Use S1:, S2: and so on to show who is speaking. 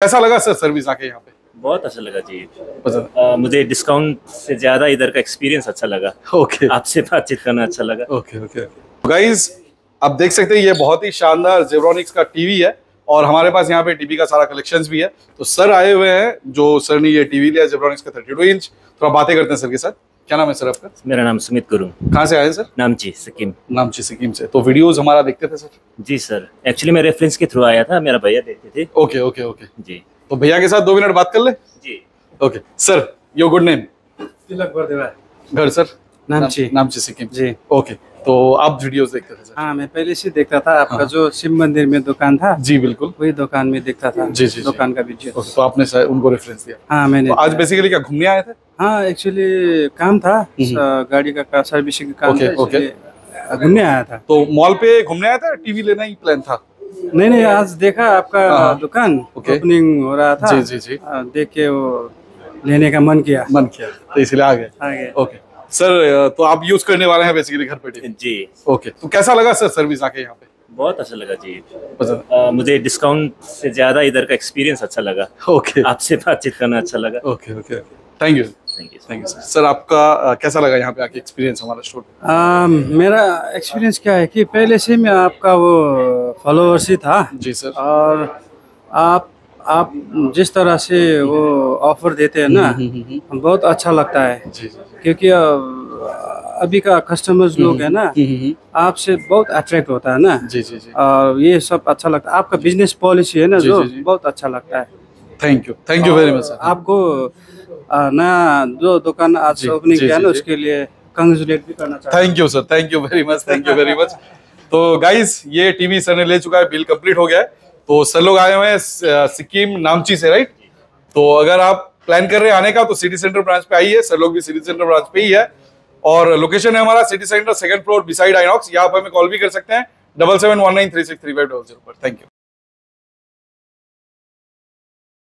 S1: कैसा लगा sir service आके यहाँ पे?
S2: बहुत अच्छा लगा जी। अ, मुझे डिस्काउंट से ज़्यादा इधर का एक्सपीरियंस अच्छा लगा।
S1: ओके
S2: आपसे बातचीत करना अच्छा लगा।
S1: ओके ओके गाइज़ आप देख सकते हैं ये बहुत ही शानदार जेब्रॉनिक्स का टीवी है और हमारे पास यहाँ पे टीवी का सारा कलेक्शंस भी है। तो सर आए हुए हैं जो सर ने ये टीवी लिया जेब्रॉनिक्स का थर्टी टू इंच थोड़ा बातें करते हैं सर के साथ। क्या नाम है सर आपका?
S2: मेरा नाम सुमित गुरु।
S1: कहाँ से आए सर?
S2: नामची सिक्किम।
S1: नामची सिक्किम से। तो वीडियोस हमारा देखते थे सर?
S2: जी सर एक्चुअली मैं रेफरेंस के थ्रू आया था मेरा भैया देखते थे।
S1: Okay okay okay.
S2: जी।
S1: तो भैया के साथ दो मिनट बात कर ले?
S2: जी।
S1: Okay. Sir your good name
S3: Tilak
S1: घर सर?
S3: नामची।
S1: नामची सिक्किम।
S3: जी।
S1: ओके। तो आप वीडियोस देखते थे
S3: हाँ मैं पहले से देखता था आपका
S1: हाँ।
S3: जो शिव मंदिर में दुकान था
S1: जी बिल्कुल।
S3: वही दुकान में देखता था
S1: जी, जी, जी।
S3: दुकान का वीडियो
S1: तो आपने उनको रेफरेंस दिया।
S3: हाँ मैंने
S1: तो आज बेसिकली क्या घूमने आए थे?
S3: हाँ एक्चुअली काम था। गाड़ी का, का सर्विसिंग का काम
S1: ओके,
S3: था
S1: ओके।
S3: घूमने आया था।
S1: तो मॉल पे घूमने आया था टीवी लेना ही प्लान था?
S3: नहीं नहीं आज देखा आपका
S1: हाँ।
S3: दुकान ओपनिंग हो रहा था।
S1: जी जी जी।
S3: देख के वो लेने का मन किया।
S1: मन किया। तो इसलिए आ गए। ओके सर तो आप यूज़ करने वाले हैं बेसिकली घर पे
S2: जी।
S1: ओके तो कैसा लगा सर सर्विस आके यहाँ पे?
S2: बहुत अच्छा लगा जी।
S1: पसंद
S2: अ, मुझे डिस्काउंट से ज़्यादा इधर का एक्सपीरियंस अच्छा लगा।
S1: ओके
S2: आपसे बातचीत करना अच्छा लगा।
S1: Okay okay thank you
S2: thank you
S1: thank you sir आपका कैसा लगा यहाँ पे आके एक्सपीरियंस हमारा स्टोर
S3: मेरा एक्सपीरियंस क्या है कि पहले से मैं आपका वो फॉलोअर्स ही था।
S1: जी सर
S3: और आप आप जिस तरह से वो ऑफ़र देते हैं ना बहुत अच्छा लगता है।
S1: जी जी
S3: क्योंकि अभी का कस्टमर्स लोग है ना आपसे बहुत अट्रैक्ट होता है ना।
S1: जी जी जी।
S3: और ये सब अच्छा लगता है। आपका बिज़नेस पॉलिसी है ना
S1: जी।
S3: बहुत अच्छा लगता है।
S1: Thank you thank you very much sir
S3: आपको नया जो दुकान आज ओपनिंग किया ना उसके लिए कंग्रेचुलेट भी करना
S1: thank you sir thank you very much thank you very much तो गाइस ये टीवी सर ने ले चुका है बिल कंप्लीट हो गया है। तो सर लोग आए हुए हैं सिक्किम नामची से राइट तो अगर आप प्लान कर रहे हैं आने का तो सिटी सेंटर ब्रांच पे आइए। सर लोग भी सिटी सेंटर ब्रांच पे ही है। और लोकेशन है हमारा city centre second floor beside INOX यहाँ पे हमें कॉल भी कर सकते हैं। Double seven one nine three six three five double zero पर। Thank you